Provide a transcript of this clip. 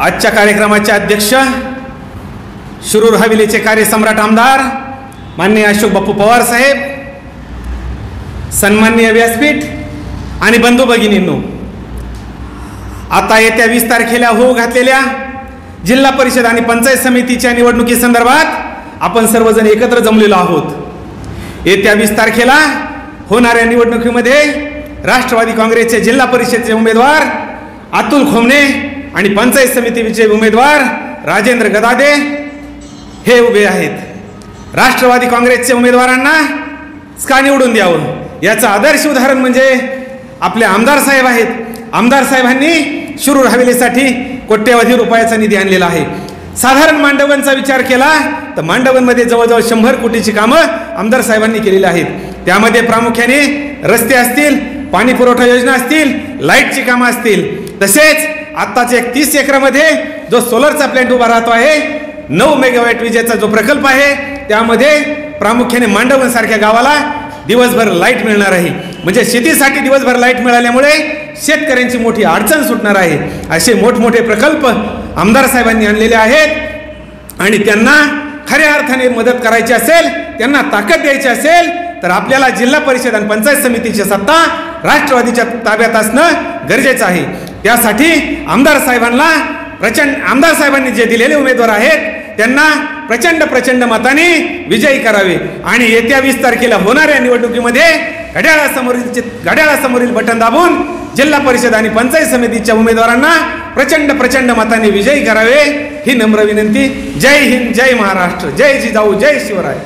आजच्या कार्यक्रमाचे अध्यक्ष शिरूर हवेलीचे कार्यसम्राट आमदार माननीय अशोक बापू पवार साहेब सन्माननीय व्यासपीठ आणि बंधू भगिनींनो आता येत्या वीस तारखेला होऊ घातलेल्या जिल्हा परिषद आणि पंचायत समितीच्या निवडणुकीसंदर्भात आपण सर्वजण एकत्र जमलेलो आहोत. येत्या वीस तारखेला होणाऱ्या निवडणुकीमध्ये राष्ट्रवादी काँग्रेसचे जिल्हा परिषदचे उमेदवार अतुल खोमणे आणि पंचायत समितीचे उमेदवार राजेंद्र गदादे हे उभे आहेत. राष्ट्रवादी काँग्रेसच्या उमेदवारांना का निवडून द्यावं? याचं आदर्श उदाहरण म्हणजे आपले आमदार साहेब आहेत. आमदार साहेबांनी शिरूर हवेलीसाठी कोट्यवधी रुपयाचा निधी आणलेला आहे. साधारण मांडवनचा विचार केला तर मांडवनमध्ये जवळजवळ शंभर कोटीची कामं आमदार साहेबांनी केलेली आहेत. त्यामध्ये प्रामुख्याने रस्ते असतील पाणी पुरवठा योजना असतील लाईटची कामं असतील. तसेच आत्ताच एक तीस एकरामध्ये जो सोलरचा प्लॅन्ट उभा राहतो आहे नऊ मेगावॅट विजेचा जो प्रकल्प आहे त्यामध्ये प्रामुख्याने मांडवनसारख्या गावाला दिवसभर लाइट मिळणार आहे. म्हणजे शेतीसाठी दिवसभर लाइट मिळाल्यामुळे शेतकऱ्यांची मोठी अडचण सुटणार आहे. असे मोठमोठे प्रकल्प आमदार साहेबांनी आणलेले आहेत आणि त्यांना खऱ्या अर्थाने मदत करायची असेल त्यांना ताकद द्यायची असेल तर आपल्याला जिल्हा परिषद आणि पंचायत समितीची सत्ता राष्ट्रवादीच्या ताब्यात असणं गरजेचं आहे. त्यासाठी आमदार साहेबांना प्रचंड आमदार साहेबांनी जे दिलेले उमेदवार आहेत त्यांना प्रचंड प्रचंड मताने विजयी करावे. आणि येत्या वीस तारखेला होणाऱ्या निवडणुकीमध्ये घड्याळासमोरील घड्याळासमोरील बटन दाबून जिल्हा परिषद आणि पंचायत समितीच्या उमेदवारांना प्रचंड प्रचंड मताने विजयी करावे ही नम्र विनंती. जय हिंद जय महाराष्ट्र. जय जिजाऊ जय शिवराय.